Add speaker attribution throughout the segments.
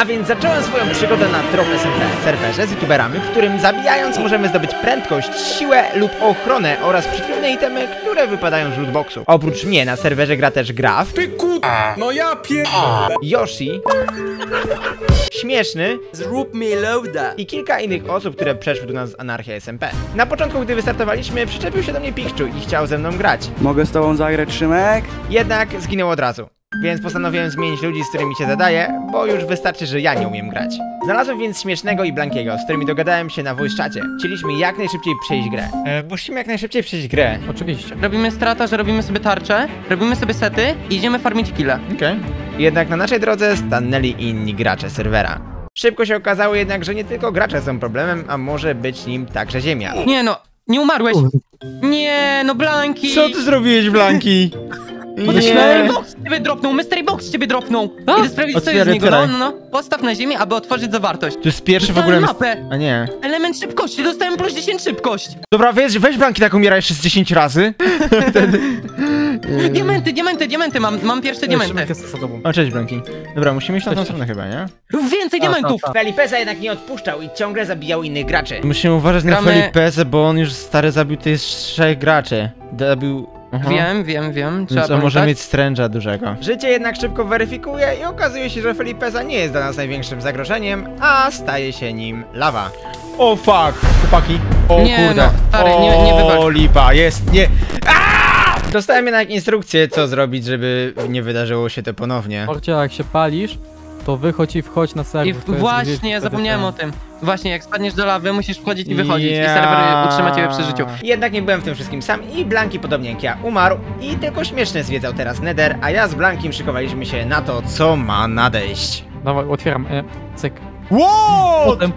Speaker 1: A więc zacząłem swoją przygodę na SMP serwerze z youtuberami, w którym zabijając możemy zdobyć prędkość, siłę lub ochronę oraz przeciwne itemy, które wypadają z lootboxu. Oprócz mnie na serwerze gra też Graf,
Speaker 2: Ty ku... No ja pier...
Speaker 1: Yoshi, Śmieszny
Speaker 3: Zrób mi loada.
Speaker 1: i kilka innych osób, które przeszły do nas z Anarchia SMP. Na początku, gdy wystartowaliśmy, przyczepił się do mnie Pikczu i chciał ze mną grać.
Speaker 3: Mogę z tobą zagrać, Szymek?
Speaker 1: Jednak zginął od razu. Więc postanowiłem zmienić ludzi, z którymi się zadaję, bo już wystarczy, że ja nie umiem grać. Znalazłem więc Śmiesznego i Blankiego, z którymi dogadałem się na voice czacie. Chcieliśmy jak najszybciej przejść grę. E, musimy jak najszybciej przejść grę.
Speaker 4: Oczywiście. Robimy strata, że robimy sobie tarczę, robimy sobie sety i idziemy farmić kile.
Speaker 1: Okej. Jednak na naszej drodze stanęli inni gracze serwera. Szybko się okazało jednak, że nie tylko gracze są problemem, a może być nim także ziemia.
Speaker 4: Nie no, nie umarłeś. Nie, no Blanki.
Speaker 1: zrobiłeś, Blanki?
Speaker 4: Bo Mystery Box ciebie dropnął, Mystery Box ciebie dropnął. Idę sprawdzić co jest z
Speaker 1: Otwieraj,
Speaker 4: niego, no,
Speaker 1: otwieraj.
Speaker 4: no, no. Postaw na ziemię, aby otworzyć zawartość.
Speaker 1: To jest pierwszy w
Speaker 4: Dostałem
Speaker 1: ogóle...
Speaker 4: mapę.
Speaker 1: A nie.
Speaker 4: Element szybkości, dostałem plus 10 szybkość.
Speaker 1: Dobra, weź, weź Blanki tak umiera jeszcze z 10 razy.
Speaker 4: Diamenty, diamenty, diamenty, mam, mam pierwsze diamenty.
Speaker 1: O, cześć Blanki. Dobra, musimy iść na tą stronę chyba, nie?
Speaker 4: Więcej diamentów.
Speaker 1: Felipeza jednak nie odpuszczał i ciągle zabijał innych graczy. Musimy uważać
Speaker 4: na
Speaker 1: na
Speaker 4: Gramy-
Speaker 1: Felipezę, bo on już stary zabił z trzech graczy. Zabił... Aha.
Speaker 4: Wiem, wiem, wiem, trzeba
Speaker 1: Więc on może
Speaker 4: pamiętać.
Speaker 1: mieć stręża dużego. Życie jednak szybko weryfikuje i okazuje się, że Felipeza nie jest dla nas największym zagrożeniem, a staje się nim lawa. O fuck, chłopaki. O
Speaker 4: Nie,
Speaker 1: kurde.
Speaker 4: no, stary, nie- nie
Speaker 1: o
Speaker 4: wybacz.
Speaker 1: lipa, jest, nie. Aaaa! Dostałem jednak instrukcję, co zrobić, żeby nie wydarzyło się to ponownie.
Speaker 5: Orcia, jak się palisz, to wychodź i wchodź na serwer.
Speaker 4: I
Speaker 5: to jest
Speaker 4: właśnie,
Speaker 5: wtedy
Speaker 4: zapomniałem
Speaker 5: ten-
Speaker 4: o tym. Właśnie, jak spadniesz do lawy, musisz wchodzić i wychodzić i serwer utrzyma ciebie przy życiu.
Speaker 1: Jednak nie byłem w tym wszystkim sam i Blanki, podobnie jak ja, umarł i tylko śmieszny zwiedzał teraz Nether, a ja z Blankiem szykowaliśmy się na to, co ma nadejść.
Speaker 5: Dawaj, otwieram. E, cyk.
Speaker 1: Wow!
Speaker 5: Potem...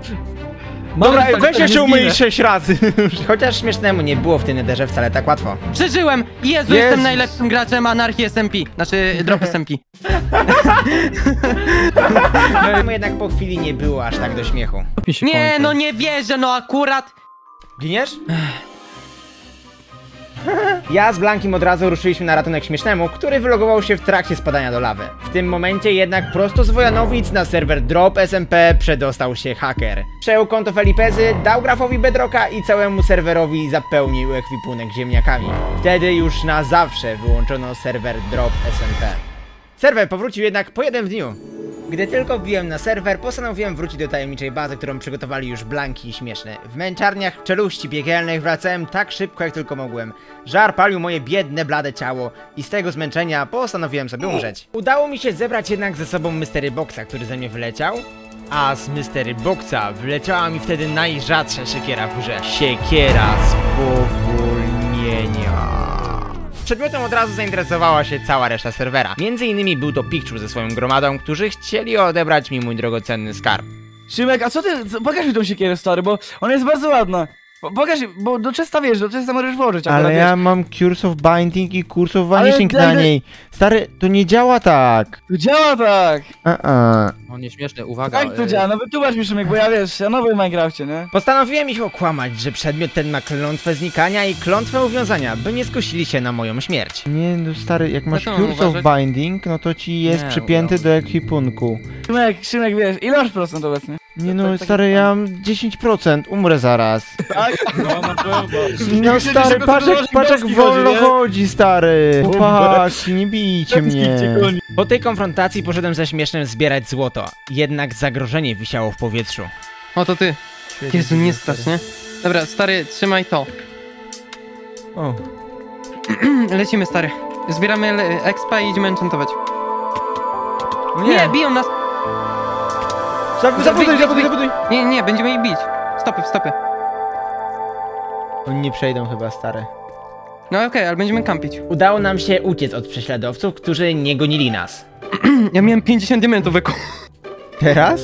Speaker 1: Dobra,
Speaker 5: Mam
Speaker 1: weź jeszcze umyj. 6 razy. Chociaż śmiesznemu nie było w tym Netherze wcale tak łatwo.
Speaker 4: Przeżyłem! Jezu,
Speaker 1: Jezus.
Speaker 4: jestem najlepszym graczem Anarchii SMP. Znaczy, Drop SMP.
Speaker 1: Mu jednak po chwili nie było aż tak do śmiechu.
Speaker 5: Mi się
Speaker 4: Nie,
Speaker 5: kończy.
Speaker 4: no nie wierzę, no akurat.
Speaker 1: Giniesz? Ja z Blankim od razu ruszyliśmy na ratunek śmiesznemu, który wylogował się w trakcie spadania do lawy. W tym momencie jednak prosto z Wojanowic na serwer Drop SMP przedostał się haker. Przejął konto Felipezy, dał grafowi Bedrocka i całemu serwerowi zapełnił ekwipunek ziemniakami. Wtedy już na zawsze wyłączono serwer Drop SMP. Serwer powrócił jednak po jednym dniu. Gdy tylko wbiłem na serwer, postanowiłem wrócić do tajemniczej bazy, którą przygotowali już Blanki i Śmieszny. W męczarniach czeluści piekielnych wracałem tak szybko, jak tylko mogłem. Żar palił moje biedne, blade ciało i z tego zmęczenia postanowiłem sobie umrzeć. Udało mi się zebrać jednak ze sobą Mystery Boxa, który ze mnie wyleciał. A z Mystery Boxa wyleciała mi wtedy najrzadsza siekiera w grze. Siekiera spowolnienia. Przedmiotem od razu zainteresowała się cała reszta serwera. Między innymi był to Pikachu ze swoją gromadą, którzy chcieli odebrać mi mój drogocenny skarb.
Speaker 3: Szymek, a co ty, co, pokaż mi tą siekierę, stary, bo ona jest bardzo ładna. Po- Pokaż, bo do Chesta wiesz, do Chesta możesz włożyć akurat,
Speaker 1: Ale
Speaker 3: wiesz.
Speaker 1: ja mam Curse of Binding i Curse of
Speaker 3: Ale
Speaker 1: Vanishing na
Speaker 3: ale-
Speaker 1: niej. Stary, to nie działa tak.
Speaker 3: To działa tak!
Speaker 1: Uh-uh.
Speaker 6: O, nieśmieszne, uwaga.
Speaker 3: Tak to
Speaker 6: y,
Speaker 3: działa, no wytłumacz mi Szymek, bo ja wiesz, ja nowy w Minecrafcie, nie?
Speaker 1: Postanowiłem ich okłamać, że przedmiot ten ma klątwę znikania i klątwę uwiązania, by nie skusili się na moją śmierć. Nie, no stary, jak
Speaker 4: masz mam Curse of
Speaker 1: Binding, no to ci
Speaker 6: jest Nie, przypięty udało
Speaker 1: do ekwipunku.
Speaker 3: Szymek, Szymek, wiesz, ile masz procent obecnie?
Speaker 1: Nie
Speaker 3: no, stary,
Speaker 1: ja mam 10%, umrę zaraz.
Speaker 3: Tak? No, na pewno.
Speaker 1: No
Speaker 3: Myślę,
Speaker 1: stary,
Speaker 3: że
Speaker 1: patrz
Speaker 3: to
Speaker 1: jak, patrz jak
Speaker 3: Boski
Speaker 1: wolno
Speaker 3: chodzi,
Speaker 1: stary. Chłopaki, nie bijcie mnie. Po tej konfrontacji poszedłem ze śmiesznym zbierać złoto. Jednak zagrożenie wisiało w powietrzu.
Speaker 4: O, to ty. Jezu, nie stać, nie? Dobra, stary, trzymaj to.
Speaker 1: O.
Speaker 4: Lecimy, stary. Zbieramy expa i idziemy enchantować.
Speaker 1: No
Speaker 4: Nie, biją nas.
Speaker 1: Zabuduj, zabuduj, zabuduj, zabuduj.
Speaker 4: Nie, nie, będziemy ich bić. Stopy, w stopy.
Speaker 1: Oni nie przejdą chyba, stary.
Speaker 4: No okej, ale będziemy kampić.
Speaker 1: Udało nam się uciec od prześladowców, którzy nie gonili nas.
Speaker 4: Ja miałem 50 diamentów.
Speaker 1: Teraz?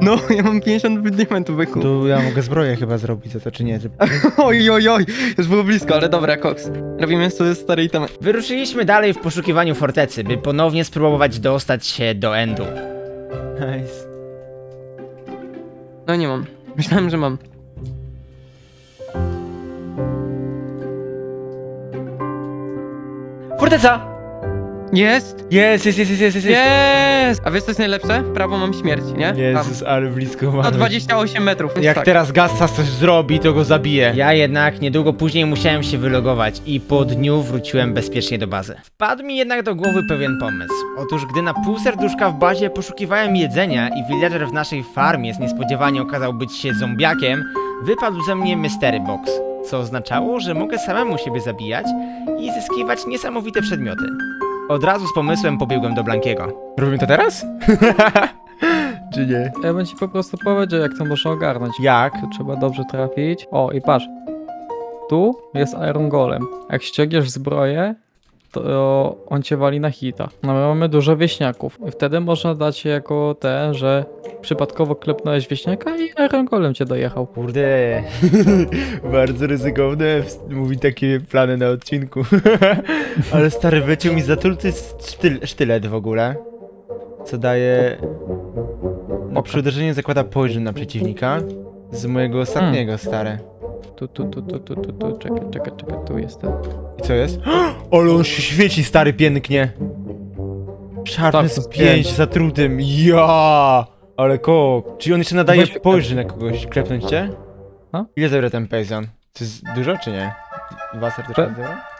Speaker 4: No, ja mam 50 diamentów wyku.
Speaker 1: Tu ja mogę zbroję chyba zrobić za to, czy nie?
Speaker 4: Oj, oj, oj, już było blisko, ale dobra, koks. Robimy sobie stare itemy.
Speaker 1: Wyruszyliśmy dalej w poszukiwaniu fortecy, by ponownie spróbować dostać się do Endu. Nice.
Speaker 4: No nie mam. Myślałem, że mam.
Speaker 1: Forteca!
Speaker 4: Jest!
Speaker 1: Jest, jest, jest, jest, jest, jest.
Speaker 4: Jest! A wiesz co jest najlepsze? Prawo mam śmierć, nie?
Speaker 1: Jezus, ale blisko mamy.
Speaker 4: Na 28 metrów. Więc
Speaker 1: Jak
Speaker 4: tak.
Speaker 1: teraz Gassa coś zrobi, to go zabije. Ja jednak niedługo później musiałem się wylogować i po dniu wróciłem bezpiecznie do bazy. Wpadł mi jednak do głowy pewien pomysł. Otóż gdy na pół serduszka w bazie poszukiwałem jedzenia i villager w naszej farmie niespodziewanie okazał być się zombiakiem, wypadł ze mnie Mystery Box. Co oznaczało, że mogę samemu siebie zabijać i zyskiwać niesamowite przedmioty. Od razu z pomysłem pobiegłem do Blankiego. Robimy to teraz? Czy nie?
Speaker 5: Ja bym ci po prostu powiedział, jak to można ogarnąć.
Speaker 1: Jak?
Speaker 5: Tu trzeba dobrze trafić. O, i patrz. Tu jest Iron Golem. Jak ściągniesz zbroję, to on cię wali na hita. No my mamy dużo wieśniaków. Wtedy można dać jako te, że przypadkowo klepnąłeś wieśniaka i Iron Golem cię dojechał.
Speaker 1: Kurde, bardzo ryzykowne mówić takie plany na odcinku. Ale stary wyciął mi zatruty sztyl, sztylet w ogóle. Co daje... No, przy uderzeniu zakłada poison na przeciwnika. Z mojego ostatniego, stary.
Speaker 5: Tu, tu, tu, tu, tu, tu, tu. Czekaj, czekaj, czekaj, tu jestem.
Speaker 1: I co jest? Ale on się świeci, stary, pięknie.
Speaker 5: Tak,
Speaker 1: Sharpness
Speaker 5: jest
Speaker 1: 5
Speaker 5: pięć.
Speaker 1: zatrutym, ja! Ale kok. Czyli on jeszcze nadaje
Speaker 5: Weź-
Speaker 1: poison na kogoś. Klepnąć cię?
Speaker 5: No.
Speaker 1: Ile zabiera ten poison? To jest dużo, czy nie? Dwa serduszka?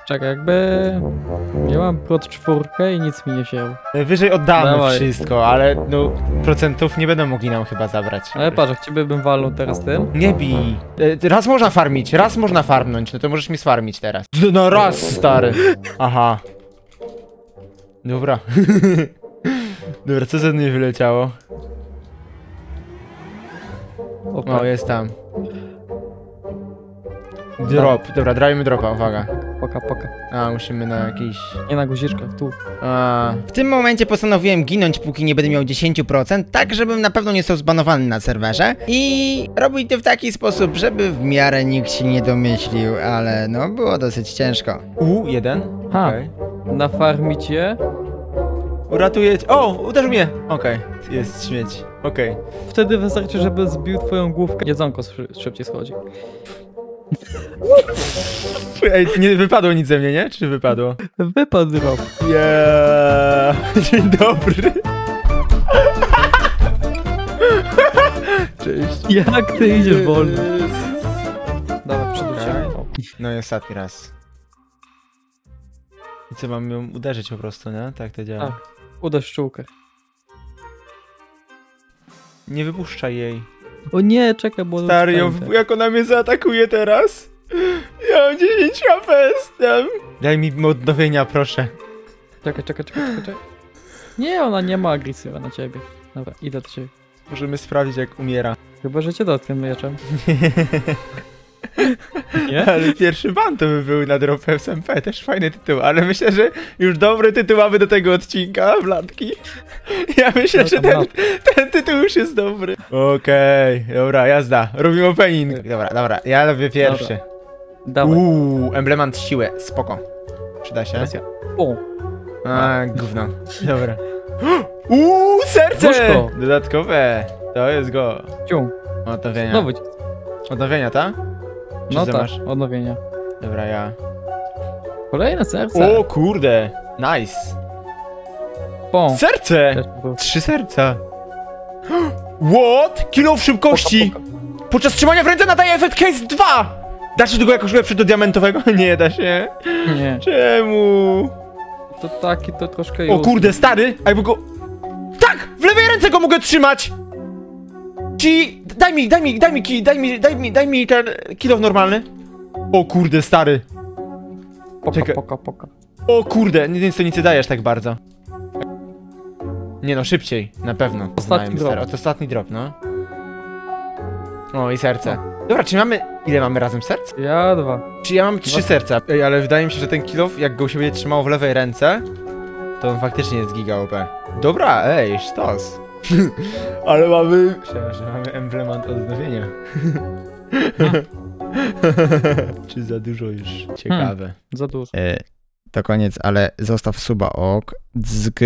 Speaker 5: Czekaj, jakby... Miałam prot czwórkę i nic mi nie wzięło.
Speaker 1: Wyżej oddamy
Speaker 5: Dawaj.
Speaker 1: wszystko, ale no procentów nie będą mogli nam chyba zabrać.
Speaker 5: Ale patrz, jak ciebie bym walnął teraz tym.
Speaker 1: Nie bij. E, Raz można farmić, raz można farmnąć, no to możesz mi sfarmić teraz. No raz, stary. Aha. Dobra. Dobra, co ze mnie wyleciało?
Speaker 5: O,
Speaker 1: O, jest tam. Drop, dobra, drajmy dropa, uwaga.
Speaker 5: Poka, poka.
Speaker 1: A, musimy na jakiś...
Speaker 5: Nie na guziczkach, tu.
Speaker 1: A. W tym momencie postanowiłem ginąć, póki nie będę miał 10%, tak żebym na pewno nie został zbanowany na serwerze. I robić to w taki sposób, żeby w miarę nikt się nie domyślił, ale no było dosyć ciężko. U, jeden.
Speaker 5: Ha.
Speaker 1: Okej.
Speaker 5: Nafarmić je,
Speaker 1: Uratuję. O, uderzył mnie. Okej, jest śmieć. Okej.
Speaker 5: wtedy wystarczy, żeby zbił twoją główkę. Jedzonko szy- szybciej schodzi.
Speaker 1: Ej, nie wypadło nic ze mnie, nie? Czy wypadło?
Speaker 5: Wypadł drop.
Speaker 1: Yeah. Dzień dobry. Cześć.
Speaker 5: Jak ty idziesz wolno? Dawaj, przed
Speaker 1: Okej.
Speaker 5: O.
Speaker 1: No i ostatni raz. I co, mam ją uderzyć po prostu, nie? Tak to działa.
Speaker 5: Tak. Uderz szczółkę.
Speaker 1: Nie wypuszczaj jej.
Speaker 5: O nie, czekaj, bo... Pędzę.
Speaker 1: jak ona mnie zaatakuje teraz? Ja mam 10 HP jestem. Daj mi odnowienia, proszę.
Speaker 5: Czekaj, czekaj, czekaj, czekaj, czekaj. Nie, ona nie ma agresji na ciebie. Dobra, idę do ciebie.
Speaker 1: Możemy sprawdzić, jak umiera.
Speaker 5: Chyba, że cię dotknę mieczem. Nie?
Speaker 1: Ale pierwszy ban to by był na Drop SMP, też fajny tytuł, ale myślę, że już dobry tytuł mamy do tego odcinka, Blatki. Ja myślę,
Speaker 5: No
Speaker 1: że
Speaker 5: to
Speaker 1: ten, ten tytuł już jest dobry. Okej, dobra, jazda. Robimy opening. Dobra, dobra, ja robię pierwszy.
Speaker 5: Dawaj.
Speaker 1: Uuu, emblemat siły, spoko. Przyda się.
Speaker 5: Teraz ja. O,
Speaker 1: A, gówno. Dobra. Uuu, serce! Dodatkowe. To jest go.
Speaker 5: ciąg.
Speaker 1: Odnowienia.
Speaker 5: Znowu. ci-
Speaker 1: Odnowienia, ta? Czy
Speaker 5: No tak,
Speaker 1: masz?
Speaker 5: odnowienia.
Speaker 1: Dobra, ja.
Speaker 5: Kolejne serce.
Speaker 1: O kurde, nice.
Speaker 5: Pą.
Speaker 1: Serce! Trzy serca. What? Kilo w szybkości! Podczas trzymania w ręce nadaje efekt Case 2! Da się tego jakoś lepszy do diamentowego? Nie da się.
Speaker 5: Nie,
Speaker 1: Czemu?
Speaker 5: to taki to troszkę
Speaker 1: O kurde, stary! A jakby go... Tak! W lewej ręce go mogę trzymać! Ci... Daj mi, daj mi, daj mi kij, daj mi, daj mi, daj mi ten kilo normalny. O kurde, stary.
Speaker 5: Poka,
Speaker 1: Czekaj.
Speaker 5: poka, poka.
Speaker 1: O kurde, nic to nic nie dajesz tak bardzo. Nie no, szybciej, na pewno.
Speaker 5: Ostatni drop.
Speaker 1: stary. Oto ostatni drop, no. O, i serce. Dobra, czy mamy... Ile mamy razem serc?
Speaker 5: Ja dwa.
Speaker 1: Czy ja mam trzy serca? Ej, ale wydaje mi się, że ten kilof, jak go się będzie trzymało w lewej ręce, to on faktycznie jest giga OP. Dobra, ej, sztos. ale mamy... Myślałem, że mamy emblemat odnowienia. czy za dużo już? Ciekawe.
Speaker 5: Za dużo.
Speaker 1: to koniec, ale zostaw suba ok, dzg,